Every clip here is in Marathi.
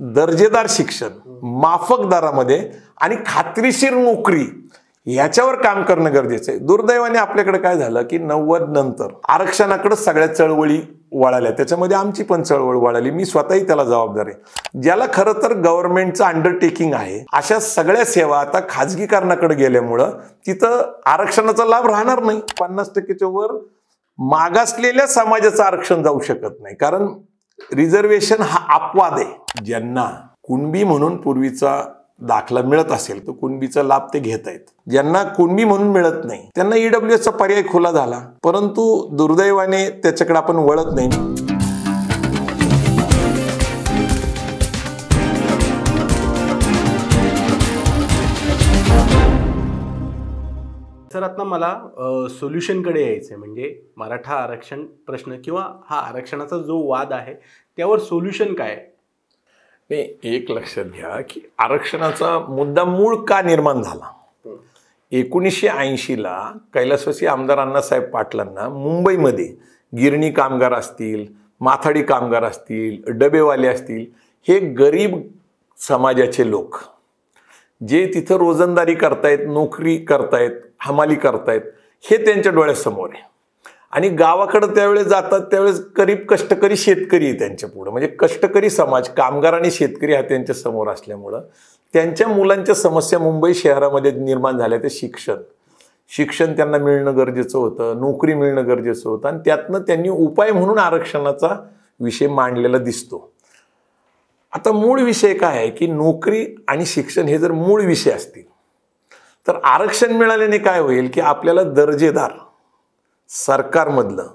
दर्जेदार शिक्षण माफक दरामध्ये आणि खात्रीशीर नोकरी याच्यावर काम करणं गरजेचं आहे. दुर्दैवाने आपल्याकडे काय झालं की नव्वद नंतर आरक्षणाकडे सगळ्या चळवळी वळाल्या. त्याच्यामध्ये आमची पण चळवळ वळाली. मी स्वतःही त्याला जबाबदार आहे. ज्याला खरं तर गव्हर्नमेंटचं अंडरटेकिंग आहे अशा सगळ्या सेवा आता खाजगीकरणाकडे गेल्यामुळं तिथं आरक्षणाचा लाभ राहणार नाही. पन्नास टक्केच्या वर मागासलेल्या समाजाचं आरक्षण जाऊ शकत नाही. कारण रिझर्वेशन हा अपवाद आहे. ज्यांना कुणबी म्हणून पूर्वीचा दाखला मिळत असेल तर कुणबीचा लाभ ते घेत आहेत. ज्यांना कुणबी म्हणून मिळत नाही त्यांना ईडब्ल्यूएसचा पर्याय खुला झाला. परंतु दुर्दैवाने त्याच्याकडे आपण वळत नाही. आता मला सोल्युशनकडे यायचं आहे म्हणजे मराठा आरक्षण प्रश्न किंवा हा आरक्षणाचा जो वाद आहे त्यावर सोल्युशन काय? नाही एक लक्षात घ्या की आरक्षणाचा मुद्दा मूळ का निर्माण झाला? एकोणीसशे ऐंशीला कैलासवासी आमदार अण्णासाहेब पाटलांना मुंबईमध्ये गिरणी कामगार असतील माथाडी कामगार असतील डबेवाले असतील हे गरीब समाजाचे लोक जे तिथं रोजंदारी करतायत नोकरी करतायत हमाली करतायत हे त्यांच्या डोळ्यासमोर आहे. आणि गावाकडं त्यावेळेस जातात त्यावेळेस गरीब कष्टकरी शेतकरी आहे त्यांच्या पुढं. म्हणजे कष्टकरी समाज कामगार आणि शेतकरी हा त्यांच्यासमोर असल्यामुळं त्यांच्या मुलांच्या समस्या मुंबई शहरामध्ये निर्माण झाल्या ते शिक्षण. शिक्षण त्यांना मिळणं गरजेचं होतं नोकरी मिळणं गरजेचं होतं आणि त्यातनं त्यांनी उपाय म्हणून आरक्षणाचा विषय मांडलेला दिसतो. आता मूळ विषय काय आहे की नोकरी आणि शिक्षण हे जर मूळ विषय असतील तर आरक्षण मिळाल्याने काय होईल की आपल्याला दर्जेदार सरकारमधलं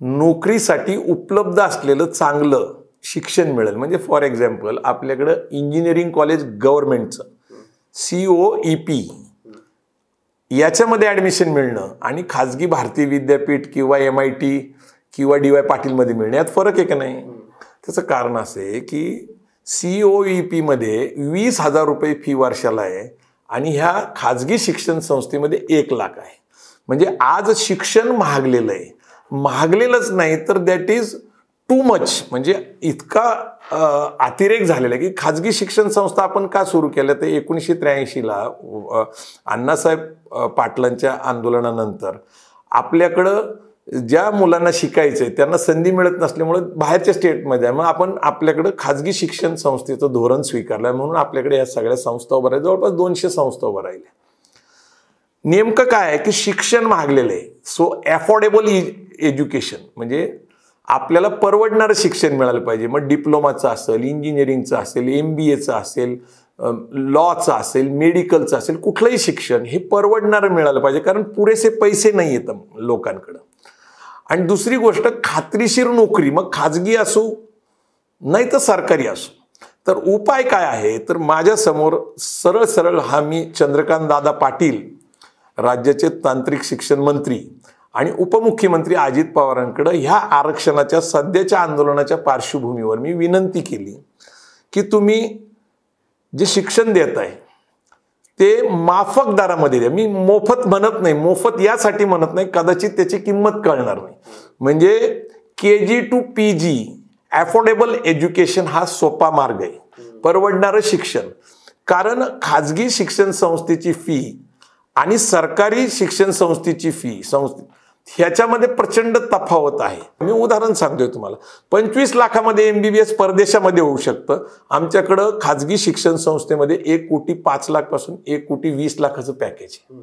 नोकरीसाठी उपलब्ध असलेलं चांगलं शिक्षण मिळेल. म्हणजे फॉर एक्झाम्पल आपल्याकडं इंजिनिअरिंग कॉलेज गव्हर्नमेंटचं सी ओ ई पी याच्यामध्ये ॲडमिशन मिळणं आणि खाजगी भारतीय विद्यापीठ किंवा एम आय टी किंवा डी वाय पाटीलमध्ये मिळणं यात फरक आहे का नाही? त्याचं कारण असं आहे की सी ओ ई पीमध्ये वीस हजार रुपये फी वर्षाला आहे आणि ह्या खाजगी शिक्षण संस्थेमध्ये एक लाख आहे. म्हणजे आज शिक्षण महागलेलं आहे. महागलेलंच नाही तर दॅट इज टू मच म्हणजे इतका अतिरेक झालेला आहे की खाजगी शिक्षण संस्था आपण का सुरू केल्या? तर एकोणीसशे त्र्याऐंशीला अण्णासाहेब पाटलांच्या आंदोलनानंतर आपल्याकडं ज्या मुलांना शिकायचं आहे त्यांना संधी मिळत नसल्यामुळे बाहेरच्या स्टेटमध्ये आहे. मग आपण आपल्याकडं खाजगी शिक्षण संस्थेचं धोरण स्वीकारलं आहे म्हणून आपल्याकडे या सगळ्या संस्था उभं राहिल्या. जवळपास दोनशे संस्था उभं राहिल्या. नेमकं काय आहे की शिक्षण महागलेलं आहे. सो अफोर्डेबल एज्युकेशन म्हणजे आपल्याला परवडणारं शिक्षण मिळालं पाहिजे. मग डिप्लोमाचं असेल इंजिनिअरिंगचं असेल एम बी एचं असेल लॉचं असेल मेडिकलचं असेल कुठलंही शिक्षण हे परवडणारं मिळालं पाहिजे. कारण पुरेसे पैसे नाही येतं लोकांकडं. आणि दुसरी गोष्ट खात्रीशीर नोकरी मग खाजगी असो नाही तर सरकारी असो. तर उपाय काय आहे? तर माझ्यासमोर सरळ सरळ हा मी चंद्रकांत दादा पाटील राज्याचे तांत्रिक शिक्षण मंत्री आणि उपमुख्यमंत्री अजित पवारांकडे ह्या आरक्षणाच्या सध्याच्या आंदोलनाच्या पार्श्वभूमीवर मी विनंती केली की तुम्ही जे शिक्षण देत आहे ते माफक दरामध्ये द्या. मी मोफत म्हणत नाही मोफत यासाठी म्हणत नाही कदाचित त्याची किंमत कळणार नाही. म्हणजे K G to P G affordable education हा सोपा मार्ग आहे. परवडणारं शिक्षण. कारण खाजगी शिक्षण संस्थेची फी आणि सरकारी शिक्षण संस्थेची फी संस्थे ह्याच्यामध्ये प्रचंड तफावत आहे. मी उदाहरण सांगतोय तुम्हाला. पंचवीस लाखामध्ये एम बी बी एस परदेशामध्ये होऊ शकतं. आमच्याकडं खाजगी शिक्षण संस्थेमध्ये एक कोटी पाच लाखपासून एक कोटी वीस लाखाचं पॅकेज आहे.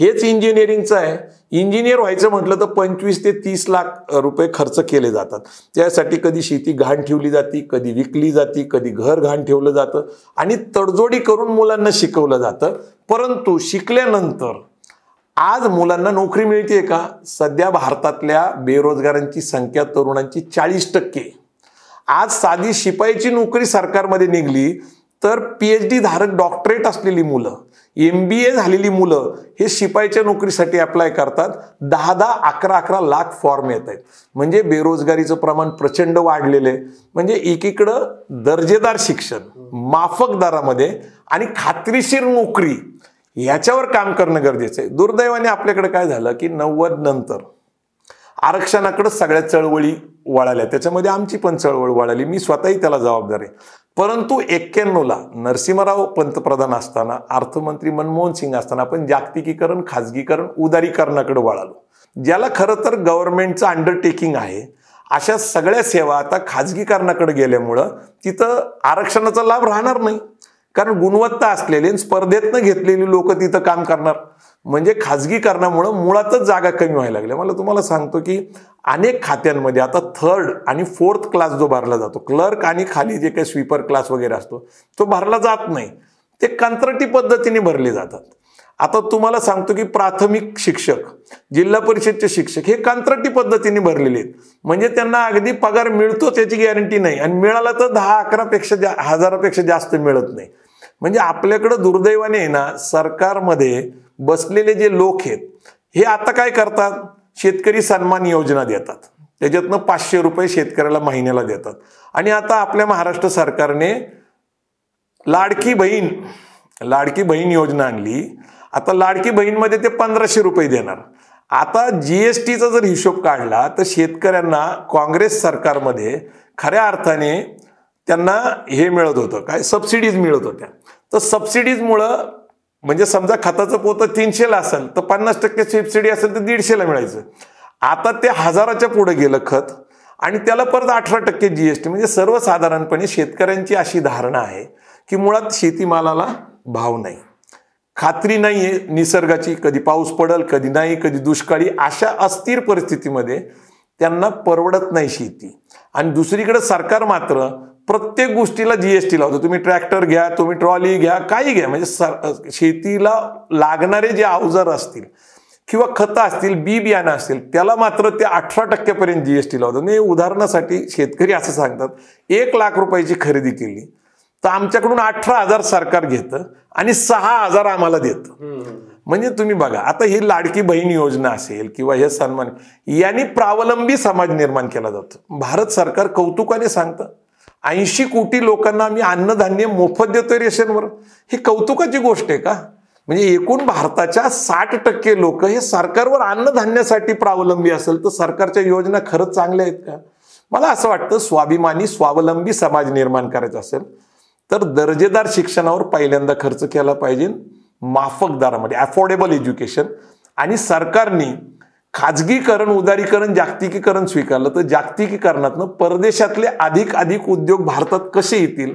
हेच इंजिनिअरिंगचं आहे. इंजिनियर व्हायचं म्हटलं तर पंचवीस ते तीस लाख रुपये खर्च केले जातात. त्यासाठी कधी शेती घाण ठेवली जाती कधी विकली जाती कधी घर घाण ठेवलं जातं आणि तडजोडी करून मुलांना शिकवलं जातं. परंतु शिकल्यानंतर आज मुलांना नोकरी मिळते का? सध्या भारतातल्या बेरोजगारांची संख्या तरुणांची चाळीस टक्के. आज साधी शिपाईची नोकरी सरकारमध्ये निघली तर पी एच डी धारक डॉक्टरेट असलेली मुलं एम बी ए झालेली मुलं हे शिपाईच्या नोकरीसाठी अप्लाय करतात. दहा दहा अकरा अकरा लाख फॉर्म येत आहेत म्हणजे बेरोजगारीचं प्रमाण प्रचंड वाढलेलं आहे. म्हणजे एकीकडं दर्जेदार शिक्षण माफक दरामध्ये आणि खात्रीशीर नोकरी याच्यावर काम करणं गरजेचं आहे. दुर्दैवाने आपल्याकडे काय झालं की नव्वद नंतर आरक्षणाकडं सगळ्या चळवळी वळाल्या. त्याच्यामध्ये आमची पण चळवळ वळाली. मी स्वतःही त्याला जबाबदार आहे. परंतु एक्क्याण्णवला नरसिंहराव पंतप्रधान असताना अर्थमंत्री मनमोहन सिंग असताना आपण जागतिकीकरण खाजगीकरण उदारीकरणाकडे वळालो. ज्याला खरं तर गव्हर्नमेंटचं अंडरटेकिंग आहे अशा सगळ्या सेवा आता खाजगीकरणाकडे गेल्यामुळं तिथं आरक्षणाचा लाभ राहणार नाही. कारण गुणवत्ता असलेली स्पर्धेतनं घेतलेली लोक तिथं काम करणार. म्हणजे खाजगीकरणामुळं मुळातच जागा कमी व्हायला लागल्या. मला तुम्हाला सांगतो की अनेक खात्यांमध्ये आता थर्ड आणि फोर्थ क्लास जो भरला जातो क्लर्क आणि खाली जे काही स्वीपर क्लास वगैरे असतो तो भरला जात नाही. ते कंत्राटी पद्धतीने भरले जातात. आता तुम्हाला सांगतो की प्राथमिक शिक्षक जिल्हा परिषदचे शिक्षक हे कंत्राटी पद्धतीने भरलेले आहेत. म्हणजे त्यांना अगदी पगार मिळतोच याची गॅरंटी नाही. आणि मिळाला तर दहा अकरापेक्षा जा हजारापेक्षा जास्त मिळत नाही. म्हणजे आपल्याकडं दुर्दैवाने ना सरकारमध्ये बसलेले जे लोक आहेत हे आता काय करतात? शेतकरी सन्मान योजना देतात. त्याच्यातनं पाचशे रुपये शेतकऱ्याला महिन्याला देतात. आणि आता आपल्या महाराष्ट्र सरकारने लाडकी बहीण लाडकी बहीण योजना आणली. आता लाडकी बहीणमध्ये ते पंधराशे रुपये देणार. आता जीएसटीचा जर हिशोब काढला तर शेतकऱ्यांना काँग्रेस सरकारमध्ये खऱ्या अर्थाने त्यांना हे मिळत होतं. काय? सबसिडीज मिळत होत्या. तर सबसिडीजमुळं म्हणजे समजा खताचं पोतं तीनशेला असेल तर पन्नास टक्के सबसिडी असेल तर दीडशेला मिळायचं. आता ते हजाराच्या पुढे गेलं खत आणि त्याला परत अठरा टक्के जीएसटी म्हणजे सर्वसाधारणपणे शेतकऱ्यांची अशी धारणा आहे की मुळात शेतीमालाला भाव नाही. खात्री नाही आहे निसर्गाची कधी पाऊस पडल कधी नाही कधी दुष्काळी अशा अस्थिर परिस्थितीमध्ये त्यांना परवडत नाही शेती. आणि दुसरीकडे सरकार मात्र प्रत्येक गोष्टीला जीएसटी लावतो. तुम्ही ट्रॅक्टर घ्या तुम्ही ट्रॉली घ्या काही घ्या. म्हणजे सर शेतीला लागणारे जे अवजार असतील किंवा खतं असतील बी बियाणं असतील त्याला मात्र ते अठरा टक्क्यापर्यंत जीएसटी लावतात म्हणजे उदाहरणासाठी शेतकरी असं सांगतात एक लाख रुपयाची खरेदी केली तर आमच्याकडून अठरा हजार सरकार घेतं आणि सहा हजार आम्हाला देतं. म्हणजे तुम्ही बघा आता ही लाडकी बहीण योजना असेल किंवा हे सन्मान यांनी प्रावलंबी समाज निर्माण केला जातो. भारत सरकार कौतुकाने सांगतं. ऐंशी कोटी लोकांना आम्ही अन्नधान्य मोफत देतोय रेशनवर. ही कौतुकाची गोष्ट आहे का? म्हणजे एकूण भारताच्या साठ टक्के लोक हे सरकारवर अन्नधान्यासाठी प्रावलंबी असेल तर सरकारच्या योजना खरंच चांगल्या आहेत का? मला असं वाटतं स्वाभिमानी स्वावलंबी समाज निर्माण करायचा असेल तर दर्जेदार शिक्षणावर पहिल्यांदा खर्च केला पाहिजे. माफक दरामध्ये अफोर्डेबल एज्युकेशन आणि सरकारने खाजगीकरण उदारीकरण जागतिकीकरण स्वीकारलं तर जागतिकीकरणातनं परदेशातले अधिक अधिक उद्योग भारतात कसे येतील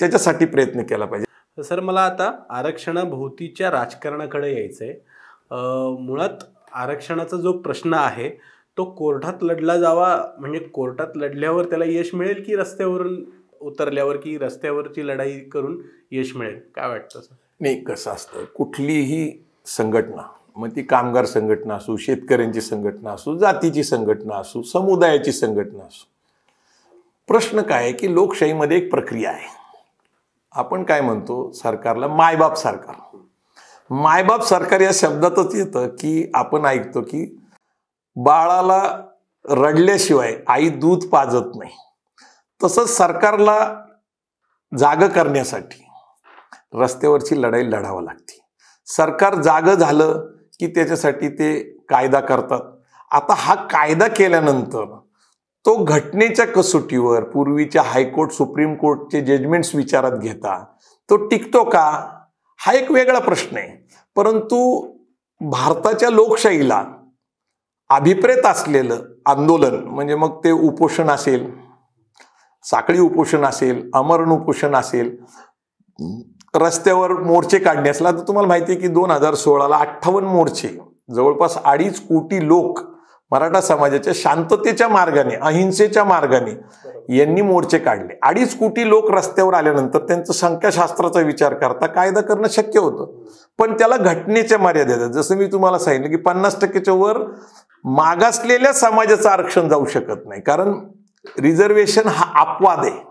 त्याच्यासाठी प्रयत्न केला पाहिजे. सर मला आता आरक्षणाभोवतीच्या राजकारणाकडे यायचं आहे मुळात आरक्षणाचा जो प्रश्न आहे तो कोर्टात लढला जावा म्हणजे कोर्टात लढल्यावर त्याला यश मिळेल की रस्त्यावरून उतरल्यावर की रस्त्यावरची लढाई करून यश मिळेल? काय वाटतं सर? नाही कसं असतं कुठलीही संघटना मग ती कामगार संघटना असू शेतकऱ्यांची संघटना असू जातीची संघटना असू समुदायाची संघटना असू. प्रश्न काय आहे की लोकशाहीमध्ये एक प्रक्रिया आहे. आपण काय म्हणतो? सरकारला मायबाप सरकार. मायबाप सरकार या शब्दातच येतं की आपण ऐकतो की बाळाला रडल्याशिवाय आई दूध पाजत नाही. तसंच सरकारला जाग करण्यासाठी रस्त्यावरची लढाई लढावं लागते. सरकार जाग झालं की त्याच्यासाठी ते कायदा करतात. आता हा कायदा केल्यानंतर तो घटनेच्या कसोटीवर पूर्वीच्या हायकोर्ट सुप्रीम कोर्टचे जजमेंट्स विचारात घेता तो टिकतो का? हा एक वेगळा प्रश्न आहे. परंतु भारताच्या लोकशाहीला अभिप्रेत असलेलं आंदोलन म्हणजे मग ते उपोषण असेल साखळी उपोषण असेल अमरण उपोषण असेल रस्त्यावर मोर्चे काढणे असेल आता तुम्हाला माहिती आहे की दोन हजार सोळाला अठ्ठावन्न मोर्चे जवळपास अडीच कोटी लोक मराठा समाजाच्या शांततेच्या मार्गाने अहिंसेच्या मार्गाने यांनी मोर्चे काढले. अडीच कोटी लोक रस्त्यावर आल्यानंतर त्यांचं संख्याशास्त्राचा विचार करता कायदा करणं शक्य होतं. पण त्याला घटनेच्या मर्यादेत जसं मी तुम्हाला सांगितलं की पन्नास टक्केच्या वर मागासलेल्या समाजाचं आरक्षण जाऊ शकत नाही. कारण रिझर्वेशन हा अपवाद आहे.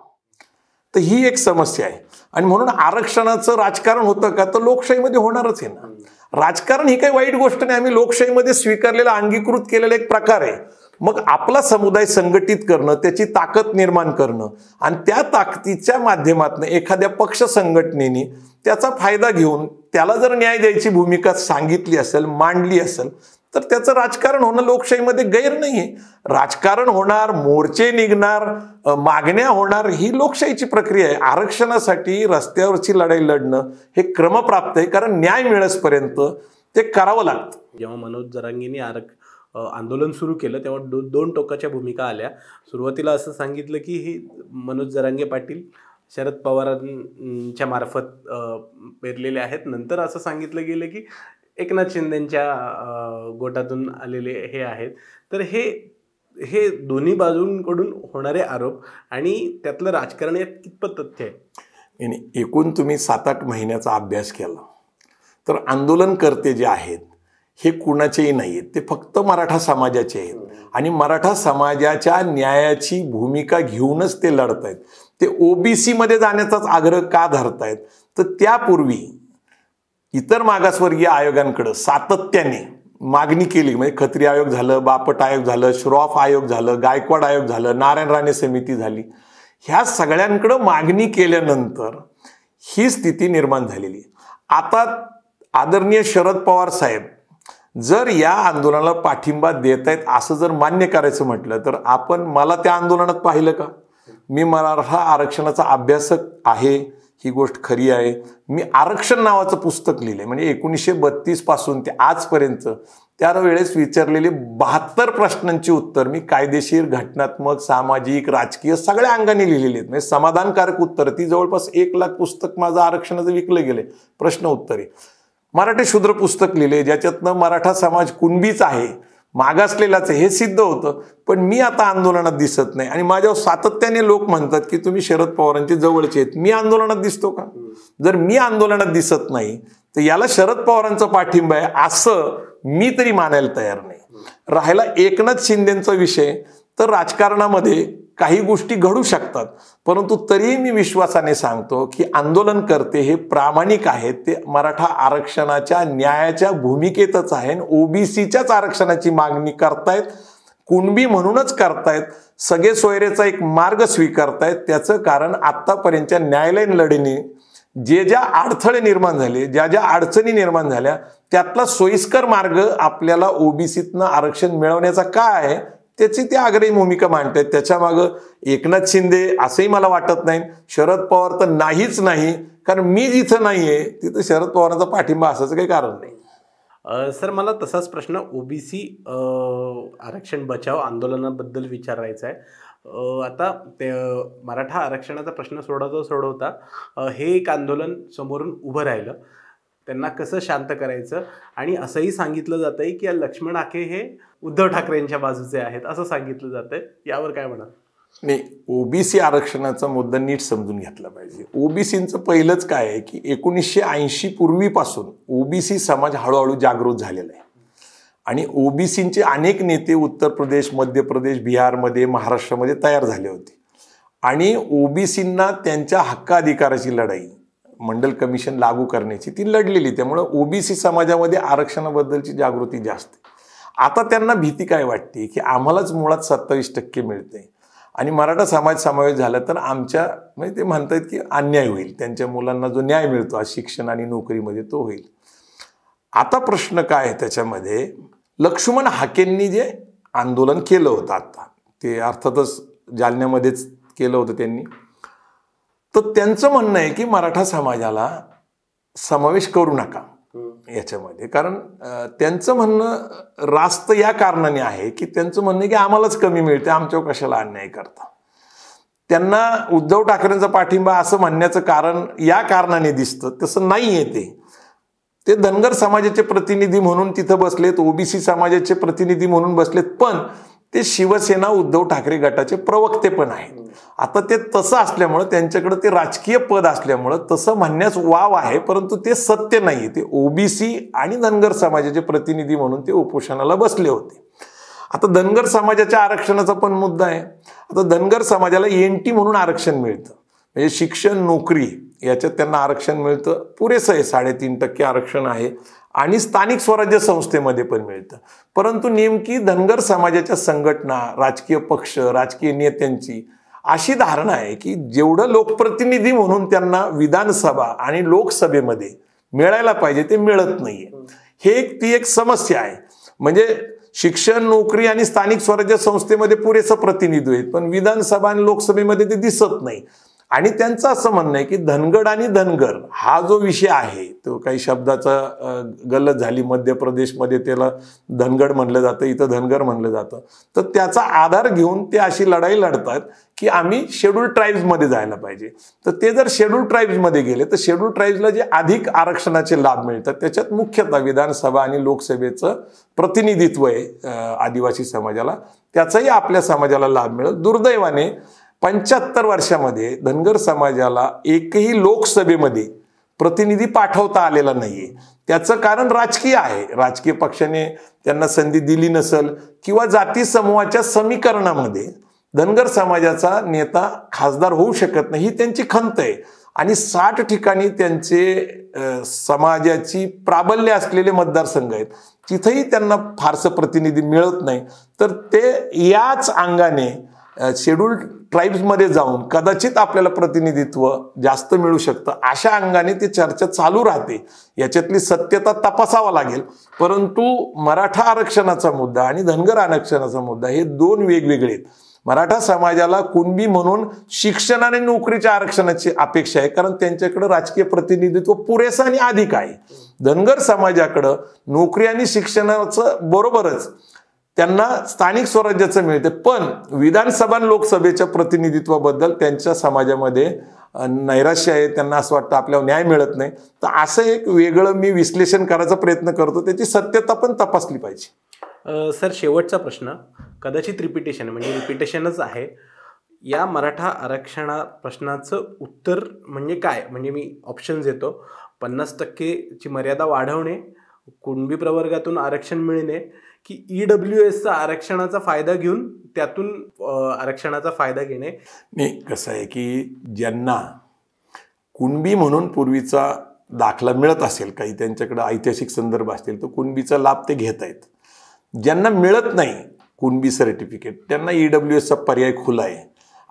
तर ही एक समस्या आहे. आणि म्हणून आरक्षणाचं राजकारण होतं का तर लोकशाहीमध्ये होणारच आहे ना. राजकारण ही काही वाईट गोष्ट नाही. आम्ही लोकशाहीमध्ये स्वीकारलेला अंगीकृत केलेला एक प्रकार आहे. मग आपला समुदाय संघटित करणं त्याची ताकद निर्माण करणं आणि त्या ताकदीच्या माध्यमातून एखाद्या पक्ष संघटनेने त्याचा फायदा घेऊन त्याला जर न्याय द्यायची भूमिका सांगितली असेल मांडली असेल तर त्याचं राजकारण होणं लोकशाहीमध्ये गैर नाही आहे राजकारण होणार मोर्चे निघणार मागण्या होणार ही लोकशाहीची प्रक्रिया आहे. आरक्षणासाठी रस्त्यावरची लढाई लढणं हे क्रमप्राप्त आहे कारण न्याय मिळसपर्यंत ते करावं लागतं. जेव्हा मनोज जरांगेंनी आरक आंदोलन सुरू केलं तेव्हा दो दोन टोकाच्या भूमिका आल्या. सुरुवातीला असं सांगितलं की ही मनोज जरांगे पाटील शरद पवारांच्या मार्फत पेरलेले आहेत. नंतर असं सांगितलं गेलं की एकनाथ शिंदेच्या गोटातून आलेले हे आहेत. तर हे हे दोन्ही बाजूंकडून होणारे आरोप आणि त्यातलं राजकारण यात कितपत तथ्य आहे? एकूण तुम्ही सात आठ महिन्याचा अभ्यास केला. तर आंदोलनकर्ते जे आहेत हे कुणाचेही नाही आहेत ते फक्त मराठा समाजाचे आहेत. आणि मराठा समाजाच्या न्यायाची भूमिका घेऊनच ते लढत आहेत ते ओबीसीमध्ये जाण्याचाच आग्रह का धरतायत? तर त्यापूर्वी इतर मागासवर्गीय आयोगांकडं सातत्याने मागणी केली. म्हणजे खत्री आयोग झालं बापट आयोग झालं श्रॉफ आयोग झालं गायकवाड आयोग झालं नारायण राणे समिती झाली. ह्या सगळ्यांकडं मागणी केल्यानंतर ही स्थिती निर्माण झालेली आता आदरणीय शरद पवार साहेब जर या आंदोलनाला पाठिंबा देत आहेत असं जर मान्य करायचं म्हटलं तर आपण मला त्या आंदोलनात पाहिलं का? मी मराठा आरक्षणाचा अभ्यासक आहे. ही गोष्ट खरी आहे. मी आरक्षण नावाचं पुस्तक लिहिलंय. म्हणजे एकोणीसशे बत्तीसपासून ते आजपर्यंत त्यावेळेस विचारलेले बहात्तर प्रश्नांची उत्तर मी कायदेशीर घटनात्मक सामाजिक राजकीय सगळ्या अंगाने लिहिलेली आहेत. म्हणजे समाधानकारक उत्तर. ती जवळपास एक लाख पुस्तक माझं आरक्षणाचं विकलं गेले प्रश्न उत्तरे. मराठी शूद्र पुस्तक लिहिले ज्याच्यातनं मराठा समाज कुणबीच आहे. मागासलेलाच आहे हे सिद्ध होतं. पण मी आता आंदोलनात दिसत नाही. आणि माझ्यावर सातत्याने लोक म्हणतात की तुम्ही शरद पवारांचे जवळचे आहेत. मी आंदोलनात दिसतो का? जर मी आंदोलनात दिसत नाही तर याला शरद पवारांचा पाठिंबा आहे असं मी तरी मानायला तयार नाही. राहिला एकनाथ शिंदेचा विषय तर राजकारणामध्ये काही गोष्टी घडू शकतात. परंतु तरीही मी विश्वासाने सांगतो की आंदोलनकर्ते हे प्रामाणिक आहेत ते मराठा आरक्षणाच्या न्यायाच्या भूमिकेतच आहे ओबीसीच्याच आरक्षणाची मागणी करतायत. कुणबी म्हणूनच करतायत. सगळे सोयरेचा एक मार्ग स्वीकारतायत. त्याचं कारण आत्तापर्यंतच्या न्यायालयीन लढीने जे ज्या अडथळे निर्माण झाले ज्या ज्या अडचणी निर्माण झाल्या त्यातला सोयीस्कर मार्ग आपल्याला ओबीसीतनं आरक्षण मिळवण्याचा काय आहे? त्याची ते आग्रही भूमिका मांडतायत. आहेत त्याच्यामागं एकनाथ शिंदे असंही मला वाटत नाही. शरद पवार तर नाहीच नाही. कारण मी जिथं नाहीये तिथं शरद पवारांचा पाठिंबा असायचं काही कारण नाही. सर मला तसाच प्रश्न. ओबीसी आरक्षण बचाव आंदोलनाबद्दल विचारायचा आहे आता ते मराठा आरक्षणाचा प्रश्न सोडवता सोडवता हे एक आंदोलन समोरून उभं राहिलं. त्यांना कसं शांत करायचं? आणि असंही सांगितलं जात आहे की लक्ष्मण आखे हे उद्धव ठाकरेंच्या बाजूचे आहेत असं सांगितलं जात आहे यावर काय म्हणाल? नाही ओबीसी आरक्षणाचा मुद्दा नीट समजून घेतला पाहिजे. ओबीसीचं पहिलंच काय आहे की एकोणीसशे ऐंशी पूर्वीपासून ओबीसी समाज हळूहळू जागृत झालेला आहे. आणि ओबीसींचे अनेक नेते उत्तर प्रदेश मध्य प्रदेश बिहारमध्ये महाराष्ट्रामध्ये तयार झाले होते. आणि ओबीसींना त्यांच्या हक्काधिकाराची लढाई मंडल कमिशन लागू करण्याची ती लढलेली त्यामुळं ओबीसी समाजामध्ये आरक्षणाबद्दलची जागृती जास्त आता त्यांना भीती काय वाटते? की आम्हालाच मुळात सत्तावीस टक्के मिळते आणि मराठा समाज समावेश झाला तर आमच्या म्हणजे ते म्हणतात की अन्याय होईल. त्यांच्या मुलांना जो न्याय मिळतो आज शिक्षण आणि नोकरीमध्ये तो होईल. आता प्रश्न काय आहे त्याच्यामध्ये? लक्ष्मण हाकेंनी जे आंदोलन केलं होतं आता ते अर्थातच जालन्यामध्येच केलं होतं त्यांनी. तर त्यांचं म्हणणं आहे की मराठा समाजाला समावेश करू नका याच्यामध्ये. कारण त्यांचं म्हणणं रास्त या कारणाने आहे की त्यांचं म्हणणं की आम्हालाच कमी मिळते आमच्यावर कशाला अन्याय करता. त्यांना उद्धव ठाकरेंचा पाठिंबा असं म्हणण्याचं कारण या कारणाने दिसतं तसं नाही आहे ते. ते धनगर समाजाचे प्रतिनिधी म्हणून तिथं बसलेत ओबीसी समाजाचे प्रतिनिधी म्हणून बसलेत पण ते शिवसेना उद्धव ठाकरे गटाचे प्रवक्ते पण आहेत. आता ते तसं असल्यामुळं त्यांच्याकडे ते राजकीय पद असल्यामुळं तसं म्हणण्यास वाव आहे परंतु ते सत्य नाही ते ओबीसी आणि धनगर समाजाचे प्रतिनिधी म्हणून ते उपोषणाला बसले होते. आता धनगर समाजाच्या आरक्षणाचा पण मुद्दा आहे. आता धनगर समाजाला एन टी म्हणून आरक्षण मिळतं. म्हणजे शिक्षण नोकरी याच्यात त्यांना आरक्षण मिळतं. पुरेसं आहे साडेतीन टक्के आरक्षण आहे. आणि स्थानिक स्वराज्य संस्थेमध्ये पण मिळतं. परंतु नेमकी धनगर समाजाच्या संघटना राजकीय पक्ष राजकीय नेत्यांची अशी धारणा आहे की जेवढं लोकप्रतिनिधी म्हणून त्यांना विधानसभा आणि लोकसभेमध्ये मिळायला पाहिजे ते मिळत नाहीये. हे एक ती एक समस्या आहे. म्हणजे शिक्षण नोकरी आणि स्थानिक स्वराज्य संस्थेमध्ये पुरेसं प्रतिनिधी आहेत. पण विधानसभा आणि लोकसभेमध्ये ते दिसत नाही. आणि त्यांचं असं म्हणणं आहे की धनगड आणि धनगर हा जो विषय आहे तो काही शब्दाचा गलत झाली. मध्य प्रदेशमध्ये त्याला धनगड म्हणलं जातं इथं धनगर म्हणलं जातं. तर त्याचा आधार घेऊन ते अशी लढाई लढतात की आम्ही शेड्यूल ट्राईब्समध्ये जायला पाहिजे. तर ते जर शेड्यूल ट्राईब्समध्ये गेले तर शेड्यूल ट्राईब्सला जे अधिक आरक्षणाचे लाभ मिळतात त्याच्यात मुख्यतः विधानसभा आणि लोकसभेचं प्रतिनिधित्व आहे आदिवासी समाजाला. त्याचाही आपल्या समाजाला लाभ मिळेल. दुर्दैवाने पंच्याहत्तर वर्षामध्ये धनगर समाजाला एकही लोकसभेमध्ये प्रतिनिधी पाठवता आलेला नाहीये. त्याचं कारण राजकीय आहे. राजकीय पक्षाने त्यांना संधी दिली नसल किंवा जाती समूहाच्या समीकरणामध्ये धनगर समाजाचा नेता खासदार होऊ शकत नाही ही त्यांची खंत आहे. आणि साठ ठिकाणी त्यांचे समाजाची प्राबल्य असलेले मतदारसंघ आहेत. तिथेही त्यांना फारसं प्रतिनिधी मिळत नाही. तर ते याच अंगाने शेड्यूल ट्राईब्समध्ये जाऊन कदाचित आपल्याला प्रतिनिधित्व जास्त मिळू शकतं. अशा अंगाने ती चर्चा चालू राहते. याच्यातली सत्यता तपासावा लागेल. परंतु मराठा आरक्षणाचा मुद्दा आणि धनगर आरक्षणाचा मुद्दा हे दोन वेगवेगळे आहेत. मराठा समाजाला कुणबी म्हणून शिक्षण आणि नोकरीच्या आरक्षणाची अपेक्षा आहे. कारण त्यांच्याकडं राजकीय प्रतिनिधित्व पुरेसं आणि अधिक आहे. धनगर समाजाकडं नोकरी आणि शिक्षणाचं बरोबरच त्यांना स्थानिक स्वराज्याचं मिळते. पण विधानसभा लोकसभेच्या प्रतिनिधित्वाबद्दल त्यांच्या समाजामध्ये नैराश्य आहे. त्यांना असं वाटतं आपल्याला न्याय मिळत नाही. तर असं एक वेगळं मी विश्लेषण करायचा प्रयत्न करतो. त्याची सत्यता पण तपासली पाहिजे. सर शेवटचा प्रश्न. कदाचित रिपिटेशन म्हणजे रिपिटेशनच आहे. या मराठा आरक्षणा प्रश्नाचं उत्तर म्हणजे काय? म्हणजे मी ऑप्शन्स देतो. पन्नास टक्केची मर्यादा वाढवणे कुणबी प्रवर्गातून आरक्षण मिळणे की ई डब्ल्यू एसचा आरक्षणाचा फायदा घेऊन त्यातून आरक्षणाचा फायदा घेणे. नाही कसं आहे की ज्यांना कुणबी म्हणून पूर्वीचा दाखला मिळत असेल काही त्यांच्याकडे ऐतिहासिक संदर्भ असतील तर कुणबीचा लाभ ते घेत आहेत. ज्यांना मिळत नाही कुणबी सर्टिफिकेट त्यांना ई डब्ल्यू एसचा पर्याय खुला आहे.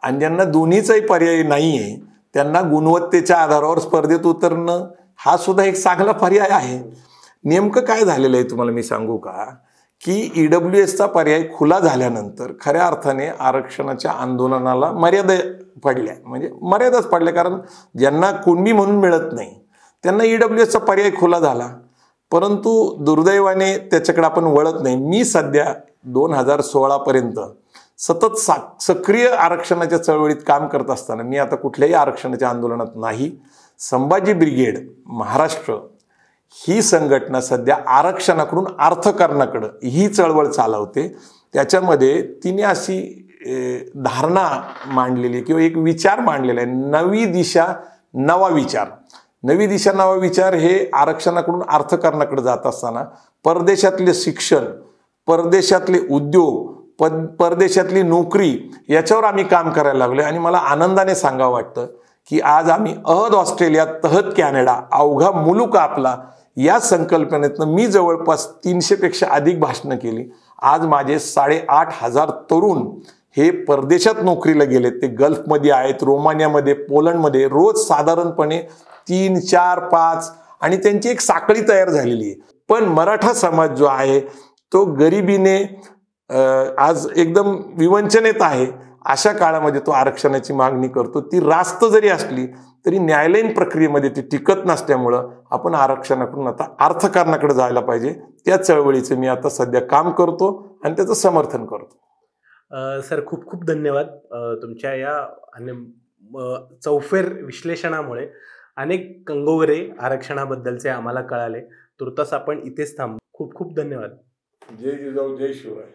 आणि ज्यांना दोन्हीचाही पर्याय नाही आहे त्यांना गुणवत्तेच्या आधारावर स्पर्धेत उतरणं हा सुद्धा एक चांगला पर्याय आहे. नेमकं काय झालेलं आहे तुम्हाला मी सांगू का? की ई डब्ल्यू एसचा पर्याय खुला झाल्यानंतर खऱ्या अर्थाने आरक्षणाच्या आंदोलनाला मर्यादा पडल्या. म्हणजे मर्यादाच पडल्या कारण ज्यांना कुणबी म्हणून मिळत नाही त्यांना ई डब्ल्यू एसचा पर्याय खुला झाला. परंतु दुर्दैवाने त्याच्याकडे आपण वळत नाही. मी सध्या दोन हजार सोळापर्यंत सतत सा सक्रिय आरक्षणाच्या चळवळीत काम करत असताना मी आता कुठल्याही आरक्षणाच्या आंदोलनात नाही. संभाजी ब्रिगेड महाराष्ट्र ही संघटना सध्या आरक्षणाकडून अर्थकारणाकडं ही चळवळ चालवते. त्याच्यामध्ये तिने अशी धारणा मांडलेली किंवा एक विचार मांडलेला आहे. नवी दिशा नवा विचार. नवी दिशा नवा विचार हे आरक्षणाकडून अर्थकारणाकडे जात असताना परदेशातले शिक्षण परदेशातले उद्योग पद परदेशातली नोकरी याच्यावर आम्ही काम करायला लागलो आणि मला आनंदाने सांगावं वाटतं की आज आम्ही अहद ऑस्ट्रेलिया तहत कॅनडा अवघा मुलुक आपला या संकल्पनेतनं मी जवळपास तीनशेपेक्षा अधिक भाषणं केली. आज माझे साडेआठ हजार तरुण हे परदेशात नोकरीला गेलेत. ते गल्फमध्ये आहेत रोमानियामध्ये पोलंडमध्ये. रोज साधारणपणे तीन चार पाच आणि त्यांची एक साखळी तयार झालेली आहे. पण मराठा समाज जो आहे तो गरिबीने आज एकदम विवंचनेत आहे. अशा काळामध्ये तो आरक्षणाची मागणी करतो. ती रास्त जरी असली तरी न्यायालयीन प्रक्रियेमध्ये ती टिकत नसल्यामुळं आपण आरक्षणाकडून आता अर्थकारणाकडे जायला पाहिजे. त्या चळवळीचं मी आता सध्या काम करतो आणि त्याचं समर्थन करतो. सर खूप खूप धन्यवाद. तुमच्या या आणि चौफेर विश्लेषणामुळे अनेक कंगोवरे आरक्षणाबद्दलचे आम्हाला कळाले. तुर्तास आपण इथेच थांबू. खूप खूप धन्यवाद. जय जिजाऊ जय शिवराय.